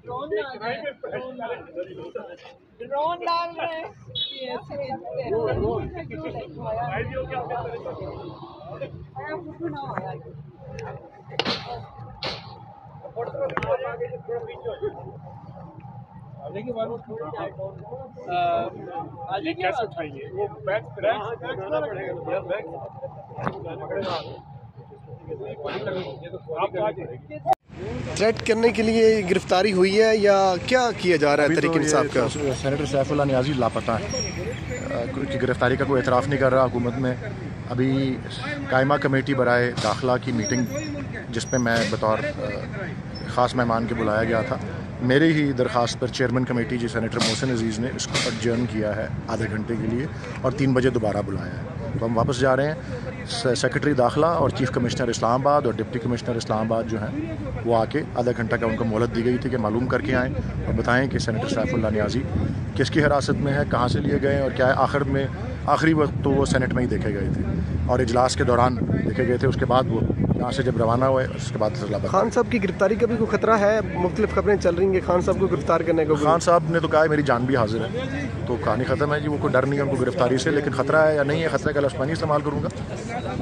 Drone डाल रहे हैं ड्रोन डाल रहे हैं ये ऐसे कुछ ना होया ये कैसे उठाएँगे वो बैग आप आ जाइए थ्रेट करने के लिए गिरफ्तारी हुई है या क्या किया जा रहा है तो तरीके इंसाफ का? सेनेटर सैफुल्ला न्याजी लापता है। की गिरफ्तारी का कोई एतराफ़ नहीं कर रहा हुकूमत में। अभी कायमा कमेटी बरए दाखिला की मीटिंग जिस पे मैं बतौर ख़ास मेहमान के बुलाया गया था। मेरे ही दरख्वास्त पर chairman committee ji senator Mohsin Aziz ने इसको एडजर्न किया है आधे घंटे के लिए और तीन बजे दोबारा बुलाया है। तो हम वापस जा रहे हैं। सेक्रेटरी दाखिला और चीफ़ कमिश्नर इस्लामाबाद और डिप्टी कमिश्नर इस्लामाबाद जो हैं, वो आके आधा घंटा का उनको मोहलत दी गई थी कि मालूम करके आएँ और बताएँ कि सैनिटर सैफुल्ला न्याजी किसकी हिरासत में है, कहाँ से लिए गए और क्या है, आखिर में, आखिरी वक्त तो वो सेनेट में ही देखे गए थे और इजलास के दौरान देखे गए थे, उसके बाद वो यहाँ से जब रवाना हुए उसके बाद इस्लामाबाद खान साहब की गिरफ्तारी का भी कोई खतरा है? मुख्तलिफ़ खबरें चल रही हैं। खान साहब को गिरफ़्तार करने का खान साहब ने तो कहा है मेरी जान भी हाजिर है। तो कहानी ख़त्म है जी वो कोई डर नहीं है उनको गिरफ्तारी से लेकिन ख़तरा है या नहीं है खतरे का लफ्ज़ इस्तेमाल करूँगा।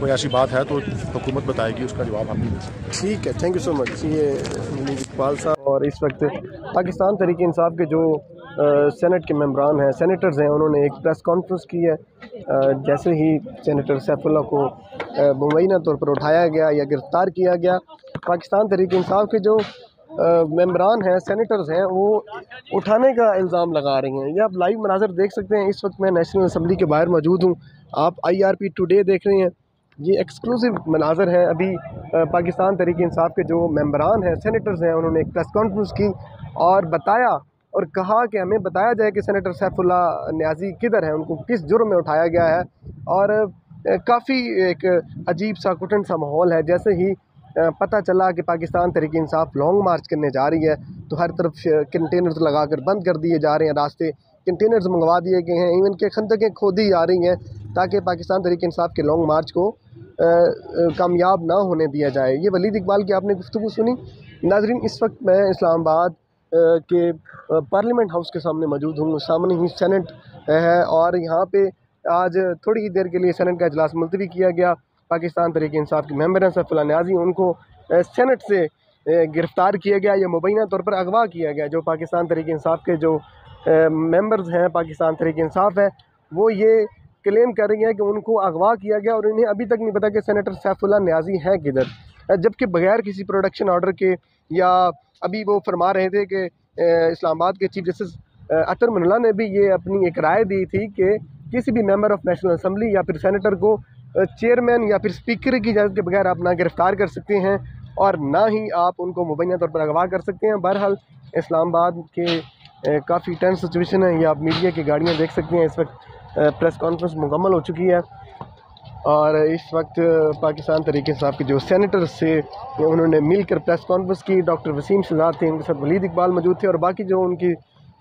कोई ऐसी बात है तो हुकूमत बताएगी उसका जवाब हम नहीं ठीक है थैंक यू सो मच ये इकबाल साहब और इस वक्त पाकिस्तान तरीके इंसाफ के जो सेनेट के मेम्बरान हैं, सेनेटर्स हैं, उन्होंने एक प्रेस कॉन्फ्रेंस की है। जैसे ही सेनेटर सैफुल्ला को मुबैना तौर पर उठाया गया या गिरफ़्तार किया गया, पाकिस्तान तरीके इंसाफ के जो मेम्बरान हैं, सेनेटर्स हैं, वो उठाने का इल्ज़ाम लगा रही हैं। ये आप लाइव मनाजर देख सकते हैं, इस वक्त मैं नेशनल असम्बली के बाहर मौजूद हूँ। आप आई आर पी टुडे देख रहे हैं। ये एक्सक्लूसिव मनाजर हैं अभी पाकिस्तान तरीके इंसाफ के जो मेम्बरान हैं, सेनेटर्स हैं, उन्होंने एक प्रेस कॉन्फ्रेंस की और बताया और कहा कि हमें बताया जाए कि सेनेटर सैफुल्ला न्याजी किधर है, उनको किस जुर्म में उठाया गया है। और काफ़ी एक अजीब सा, कुटन सा माहौल है। जैसे ही पता चला कि पाकिस्तान तरीके इंसाफ लॉन्ग मार्च करने जा रही है तो हर तरफ़ कंटेनर्स लगा कर बंद कर दिए जा रहे हैं रास्ते। कंटेनर्स मंगवा दिए गए हैं, इवन के खंदकें खोदी जा रही हैं, ताकि पाकिस्तान तरीके इंसाफ के लॉन्ग मार्च को कामयाब ना होने दिया जाए। ये वलीद इकबाल की आपने गुफ्तु सुनी? नाजरीन, इस वक्त मैं इस्लामाबाद के पार्लियामेंट हाउस के सामने मौजूद हूँ। सामने ही सेनेट है और यहाँ पे आज थोड़ी ही देर के लिए सेनेट का अजलास मुलतवी किया गया। पाकिस्तान तरीके इंसाफ के मेंबर हैं सैफुल्ला न्याजी, उनको सेनेट से गिरफ़्तार किया गया। या मुबैना तौर पर अगवा किया गया, जो पाकिस्तान तरीके इंसाफ के जो मेंबर्स हैं, पाकिस्तान तरीके इंसाफ है, वो ये क्लेम कर रही हैं कि उनको अगवा किया गया और इन्हें अभी तक नहीं पता कि सेनेटर सैफुल्ला न्याजी हैं किधर। जबकि बगैर किसी प्रोडक्शन ऑर्डर के या अभी वो फरमा रहे थे कि इस्लामाबाद के चीफ जस्टिस अतर मनला ने भी ये अपनी एक राय दी थी कि किसी भी मेंबर ऑफ़ नेशनल असम्बली या फिर सेनेटर को चेयरमैन या फिर स्पीकर की इजाज़त के बगैर आप ना गिरफ़्तार कर सकते हैं और ना ही आप उनको मुबैना तौर पर अगवा कर सकते हैं। बहरहाल, इस्लामाबाद के काफ़ी टेंस सिचुएशन है। या आप मीडिया की गाड़ियाँ देख सकते हैं। इस वक्त प्रेस कॉन्फ्रेंस मुकम्मल हो चुकी है। और इस वक्त पाकिस्तान तरीके इंसाफ के जो सेनेटर्स थे उन्होंने मिलकर प्रेस कॉन्फ्रेंस की डॉक्टर वसीम शहजाद थे, उनके साथ वलीद इकबाल मौजूद थे और बाकी जो उनकी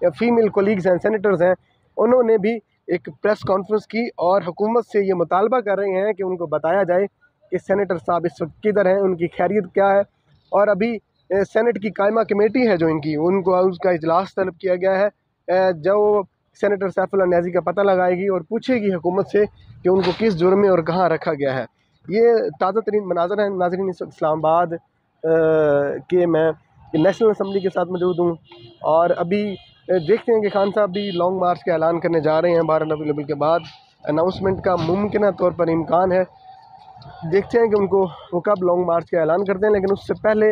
फ़ीमेल कोलीग्स हैं सेनेटर्स हैं, उन्होंने भी एक प्रेस कॉन्फ्रेंस की और हुकूमत से ये मुतालबा कर रहे हैं कि उनको बताया जाए कि सेनेटर साहब इस वक्त किधर हैं, उनकी खैरियत क्या है। और अभी सेनेट की कायमा कमेटी है जो इनकी, उनको उसका इजलास तलब किया गया है। जो सेनेटर सैफुल्ला न्याजी का पता लगाएगी और पूछेगी हुकूमत से कि उनको किस जुर्म में और कहाँ रखा गया है। ये ताज़ा तरीन मनाजर है, नाजरीन इस्लामाबाद के मैं नेशनल असम्बली के साथ मौजूद हूँ और अभी देखते हैं कि खान साहब भी लॉन्ग मार्च का ऐलान करने जा रहे हैं, बारह रबी अव्वल के बाद। अनाउंसमेंट का मुमकिन तौर पर इम्कान है। देखते हैं कि उनको, वो कब लॉन्ग मार्च का ऐलान करते हैं, लेकिन उससे पहले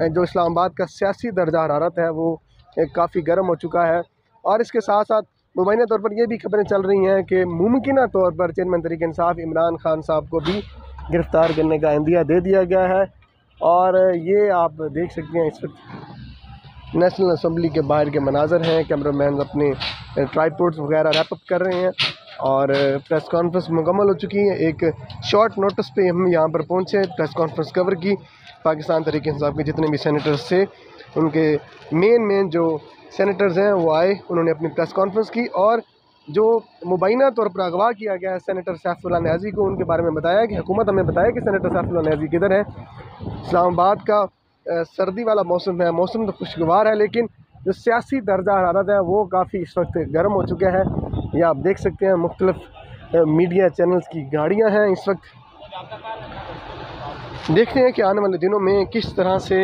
जो इस्लामाबाद का सियासी दर्जा हरारत है, वो काफ़ी गर्म हो चुका है। और इसके साथ साथ मुबैना तौर पर यह भी खबरें चल रही हैं कि मुमकिन तौर पर चेयरमैन तरीके इंसाफ इमरान खान साहब को भी गिरफ़्तार करने का इंदिया दे दिया गया है। और ये आप देख सकते हैं इस वक्त नेशनल असम्बली के बाहर के मनाजर हैं कैमरा मैन अपने ट्राईपोर्ट्स वगैरह रैपअप कर रहे हैं और प्रेस कॉन्फ्रेंस मुकम्मल हो चुकी है। एक शॉर्ट नोटिस पे हम यहाँ पर पहुँचे प्रेस कॉन्फ्रेंस कवर की। पाकिस्तान तरीके इंसाफ के जितने भी सेनेटर्स थे, उनके मेन मेन जो सेनेटर्स हैं, वो आए, उन्होंने अपनी प्रेस कॉन्फ्रेंस की और जो मुबैना तौर पर अगवा किया गया है सेनेटर सैफुल्ला न्याजी को, उनके बारे में बताया कि हुकूमत हमें बताया कि सेनेटर सैफुल्ला न्याजी किधर है। इस्लामाबाद का सर्दी वाला मौसम है, मौसम तो खुशगवार है, लेकिन जो सियासी दर्जा हरारत है, वो काफ़ी इस वक्त गर्म हो चुका है। ये आप देख सकते हैं, मुख्तलफ मीडिया चैनल्स की गाड़ियाँ हैं इस वक्त। देखते हैं कि आने वाले दिनों में किस तरह से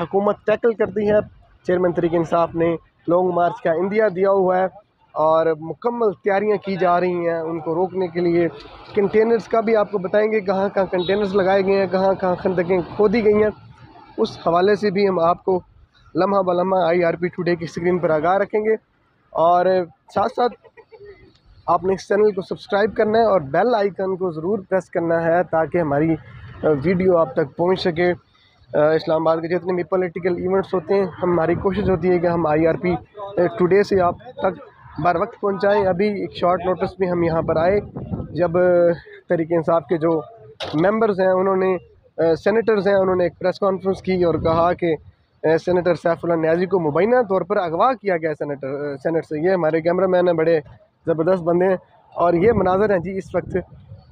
हुकूमत टैकल करती है। चेयरमैन तरीक इंसाफ ने लॉन्ग मार्च का इंदिया दिया हुआ है और मुकम्मल तैयारियाँ की जा रही हैं उनको रोकने के लिए। कंटेनर्स का भी आपको बताएँगे कहाँ कहाँ कंटेनर्स लगाए गए हैं, कहाँ कहाँ खंदकें खोदी गई हैं। उस हवाले से भी हम आपको लम्हा ब लम्हा आई आर पी टूडे की स्क्रीन पर आगाह रखेंगे। और साथ साथ आपने इस चैनल को सब्सक्राइब करना है और बेल आइकन को ज़रूर प्रेस करना है ताकि हमारी वीडियो आप तक पहुँच सके। इस्लामाबाद के जितने भी पॉलिटिकल इवेंट्स होते हैं, हमारी कोशिश होती है कि हम आईआरपी टुडे से आप तक बर वक्त पहुँचाएँ। अभी एक शॉर्ट नोटिस में हम यहाँ पर आए। जब तरीके इंसाफ के जो मेंबर्स हैं, उन्होंने सेनेटर्स हैं, उन्होंने एक प्रेस कॉन्फ्रेंस की और कहा कि सेनेटर सैफुल्ला न्याजी को मुबैना तौर पर अगवा किया गया सेनेटर सेनेट से। ये हमारे कैमरा मैन हैं, बड़े ज़बरदस्त बंदे हैं। और ये मनाजर हैं जी, इस वक्त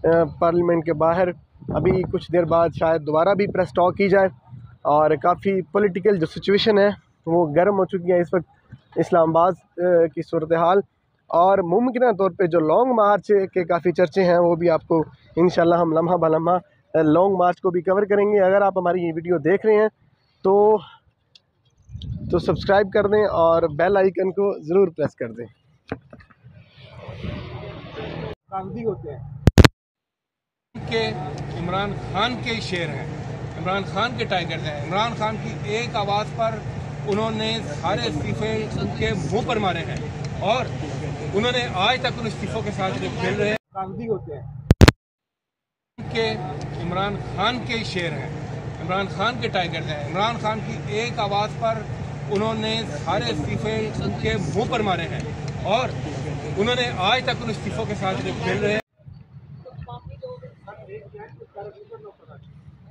पार्लियामेंट के बाहर। अभी कुछ देर बाद शायद दोबारा भी प्रेस टॉक की जाए। और काफ़ी पॉलिटिकल जो सिचुएशन है, वो गर्म हो चुकी है इस वक्त इस्लामाबाद की सूरत हाल और मुमकिन तौर पे जो लॉन्ग मार्च के काफ़ी चर्चे हैं, वो भी आपको इन हम लम्हा ब लम्हा लॉन्ग मार्च को भी कवर करेंगे। अगर आप हमारी ये वीडियो देख रहे हैं तो तो सब्सक्राइब कर दें और बेल आइकन को ज़रूर प्रेस कर दें। होते हैं। के इमरान खान के शेर हैं। इमरान खान के टाइगर्स हैं। इमरान खान की एक आवाज़ पर उन्होंने सारे इस्तीफे उनके मुँह पर मारे हैं और उन्होंने आज तक उन इस्तीफों के साथ जो खेल रहे हैं। होते हैं। के इमरान खान के शेर हैं। इमरान खान के टाइगर्स हैं। इमरान खान की एक आवाज़ पर उन्होंने सारे इस्तीफे उनके मुँह पर मारे हैं और उन्होंने आज तक उन इस्तीफों के साथ जो खेल रहे हैं।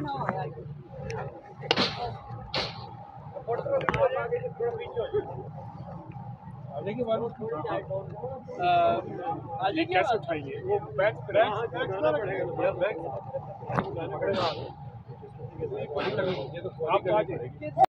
ना आया। आगे के बाद आगे कैसे उठाएँगे? वो बैग बैग पड़ेगा। बैग ये तो आप आ जाइए